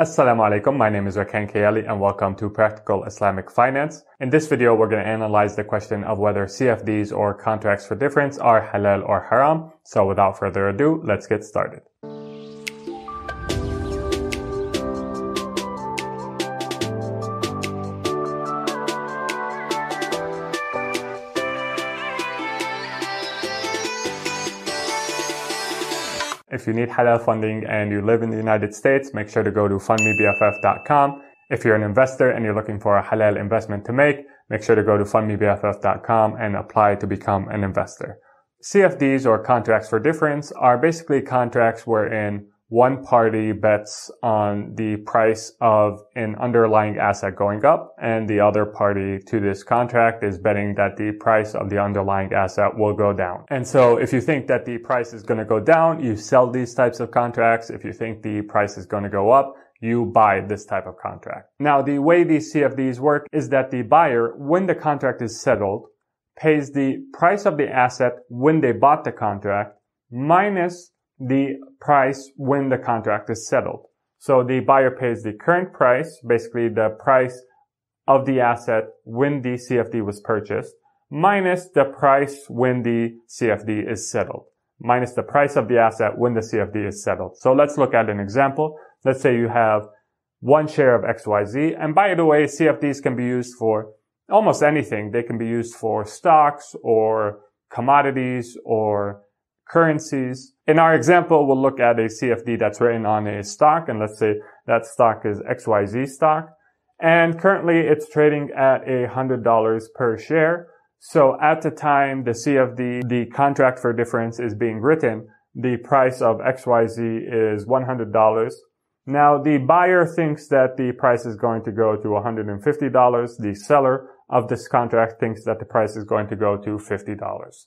Assalamu alaikum. My name is Rakaan Kayali and welcome to Practical Islamic Finance. In this video, we're going to analyze the question of whether CFDs or contracts for difference are halal or haram. So without further ado, let's get started. If you need halal funding and you live in the United States, make sure to go to fundmebff.com. If you're an investor and you're looking for a halal investment to make, make sure to go to fundmebff.com and apply to become an investor. CFDs or contracts for difference are basically contracts wherein one party bets on the price of an underlying asset going up and the other party to this contract is betting that the price of the underlying asset will go down. And so if you think that the price is going to go down, you sell these types of contracts. If you think the price is going to go up, you buy this type of contract. Now, the way these CFDs work is that the buyer, when the contract is settled, pays the price of the asset when they bought the contract minus the price when the contract is settled. So the buyer pays the current price, basically the price of the asset when the CFD was purchased, minus the price when the CFD is settled, minus the price of the asset when the CFD is settled. So let's look at an example. Let's say you have one share of XYZ. And by the way, CFDs can be used for almost anything. They can be used for stocks or commodities or currencies. In our example, we'll look at a CFD that's written on a stock, and let's say that stock is XYZ stock. And currently it's trading at a $100 per share. So at the time the CFD, the contract for difference is being written, the price of XYZ is $100. Now the buyer thinks that the price is going to go to $150. The seller of this contract thinks that the price is going to go to $50.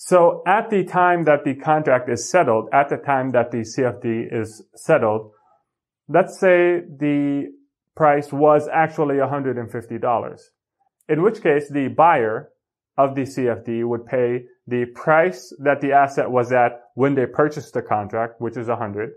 So at the time that the contract is settled, at the time that the CFD is settled, let's say the price was actually $150. In which case the buyer of the CFD would pay the price that the asset was at when they purchased the contract, which is 100,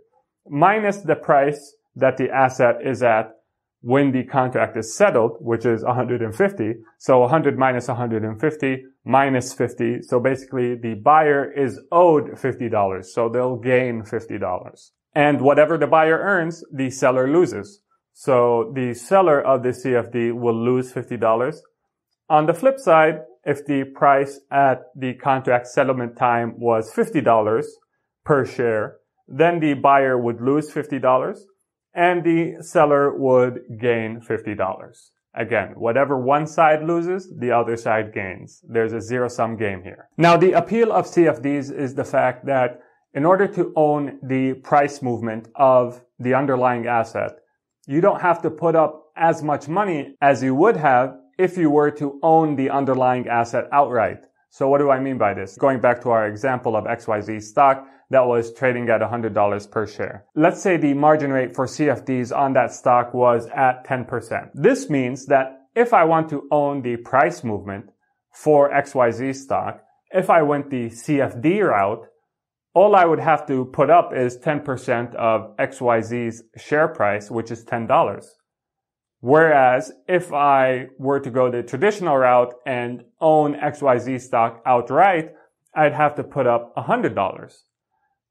minus the price that the asset is at when the contract is settled, which is 150. So 100 minus 150 minus 50. So basically the buyer is owed $50. So they'll gain $50. And whatever the buyer earns, the seller loses. So the seller of the CFD will lose $50. On the flip side, if the price at the contract settlement time was $50 per share, then the buyer would lose $50 and the seller would gain $50. Again, whatever one side loses, the other side gains. There's a zero sum game here. Now, the appeal of CFDs is the fact that in order to own the price movement of the underlying asset, you don't have to put up as much money as you would have if you were to own the underlying asset outright. So what do I mean by this? Going back to our example of XYZ stock, that was trading at $100 per share. Let's say the margin rate for CFDs on that stock was at 10%. This means that if I want to own the price movement for XYZ stock, if I went the CFD route, all I would have to put up is 10% of XYZ's share price, which is $10. Whereas if I were to go the traditional route and own XYZ stock outright, I'd have to put up $100.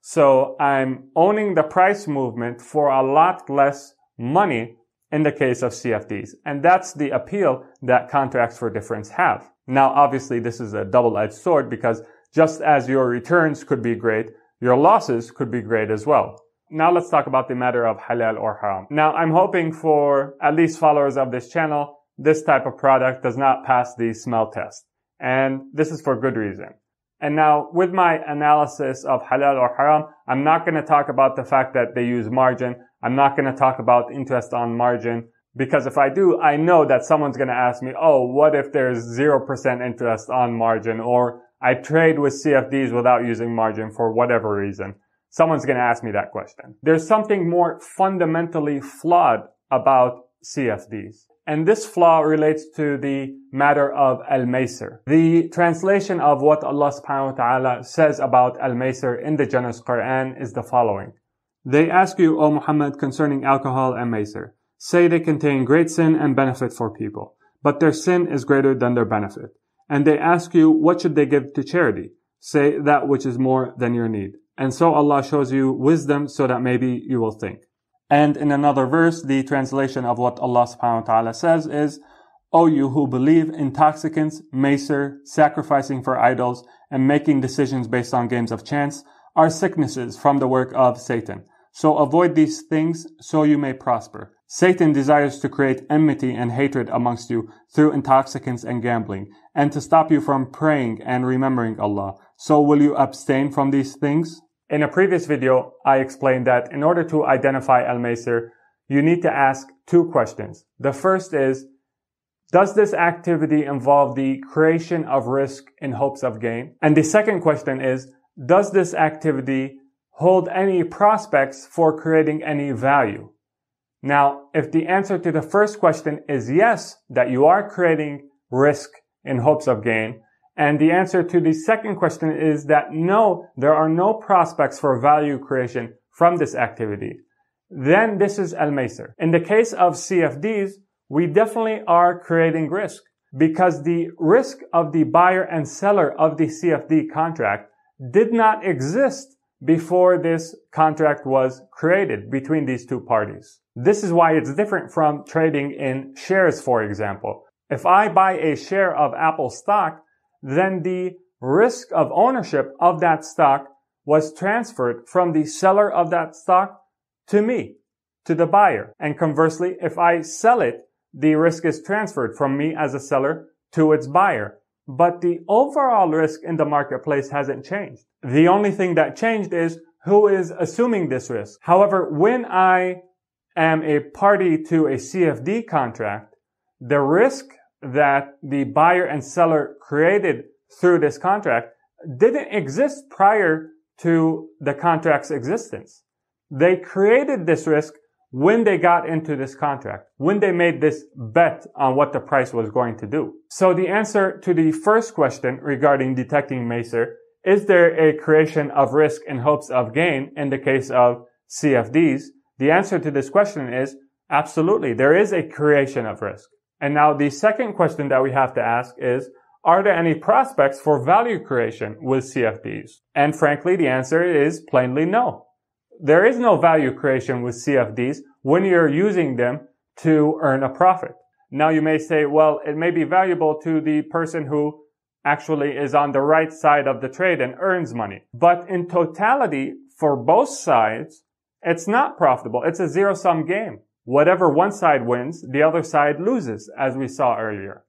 So I'm owning the price movement for a lot less money in the case of CFDs. And that's the appeal that contracts for difference have. Now, obviously, this is a double-edged sword because just as your returns could be great, your losses could be great as well. Now let's talk about the matter of halal or haram. Now, I'm hoping for at least followers of this channel, this type of product does not pass the smell test. And this is for good reason. And now with my analysis of halal or haram, I'm not going to talk about the fact that they use margin. I'm not going to talk about interest on margin because if I do, I know that someone's going to ask me, oh, what if there's 0% interest on margin or I trade with CFDs without using margin for whatever reason. Someone's going to ask me that question. There's something more fundamentally flawed about CFDs. And this flaw relates to the matter of al-maysir. The translation of what Allah subhanahu wa ta'ala says about al-maysir in the generous Quran is the following. They ask you, O Muhammad, concerning alcohol and maysir. Say they contain great sin and benefit for people, but their sin is greater than their benefit. And they ask you, what should they give to charity? Say that which is more than your need. And so Allah shows you wisdom so that maybe you will think. And in another verse, the translation of what Allah subhanahu wa ta'ala says is, O you who believe, intoxicants, maysir, sacrificing for idols, and making decisions based on games of chance are sicknesses from the work of Satan. So avoid these things so you may prosper. Satan desires to create enmity and hatred amongst you through intoxicants and gambling, and to stop you from praying and remembering Allah. So will you abstain from these things? In a previous video, I explained that in order to identify Al-Maysir, you need to ask two questions. The first is, does this activity involve the creation of risk in hopes of gain? And the second question is, does this activity hold any prospects for creating any value? Now, if the answer to the first question is yes, that you are creating risk in hopes of gain, and the answer to the second question is that no, there are no prospects for value creation from this activity, then this is al-maysir. In the case of CFDs, we definitely are creating risk because the risk of the buyer and seller of the CFD contract did not exist before this contract was created between these two parties. This is why it's different from trading in shares, for example. If I buy a share of Apple stock, then the risk of ownership of that stock was transferred from the seller of that stock to me, to the buyer. And conversely, if I sell it, the risk is transferred from me as a seller to its buyer. But the overall risk in the marketplace hasn't changed. The only thing that changed is who is assuming this risk. However, when I am a party to a CFD contract, the risk that the buyer and seller created through this contract didn't exist prior to the contract's existence. They created this risk when they got into this contract, when they made this bet on what the price was going to do. So the answer to the first question regarding detecting Maysir, is there a creation of risk in hopes of gain in the case of CFDs? The answer to this question is absolutely. There is a creation of risk. And now the second question that we have to ask is, are there any prospects for value creation with CFDs? And frankly, the answer is plainly no there is no value creation with CFDs when you're using them to earn a profit. Now you may say, well, it may be valuable to the person who actually is on the right side of the trade and earns money. But in totality, for both sides, it's not profitable. It's a zero sum game. Whatever one side wins, the other side loses, as we saw earlier.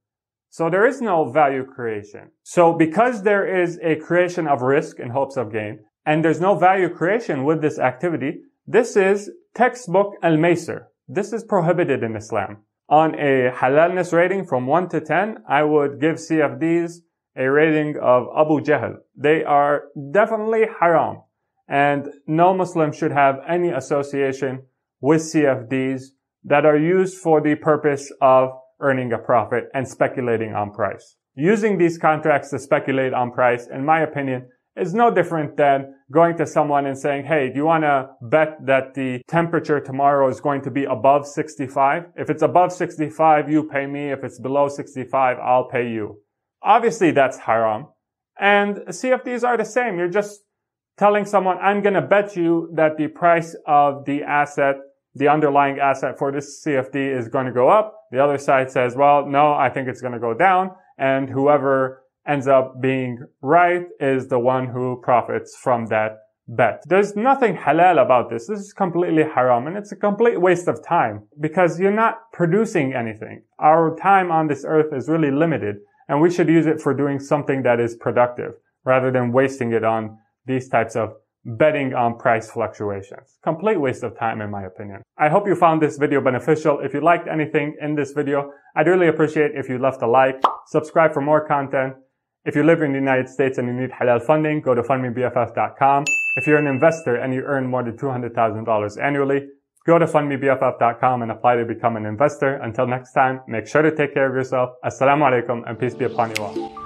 So there is no value creation. So because there is a creation of risk in hopes of gain, and there's no value creation with this activity, this is textbook al-maysir. This is prohibited in Islam. On a halalness rating from 1 to 10, I would give CFDs a rating of Abu Jahl. They are definitely haram. And no Muslim should have any association with CFDs that are used for the purpose of earning a profit and speculating on price. Using these contracts to speculate on price, in my opinion, is no different than going to someone and saying, Hey, do you want to bet that the temperature tomorrow is going to be above 65? If it's above 65, you pay me. If it's below 65, I'll pay you. Obviously, that's haram. And CFDs are the same. You're just telling someone, I'm going to bet you that the price of the asset, the underlying asset for this CFD is going to go up. The other side says, well, no, I think it's going to go down. And whoever ends up being right is the one who profits from that bet. There's nothing halal about this. This is completely haram and it's a complete waste of time because you're not producing anything. Our time on this earth is really limited and we should use it for doing something that is productive rather than wasting it on these types of betting on price fluctuations. Complete waste of time in my opinion. I hope you found this video beneficial. If you liked anything in this video, I'd really appreciate if you left a like, subscribe for more content, if you live in the United States and you need halal funding, go to fundmebff.com. If you're an investor and you earn more than $200,000 annually, go to fundmebff.com and apply to become an investor. Until next time, make sure to take care of yourself. Assalamu alaikum and peace be upon you all.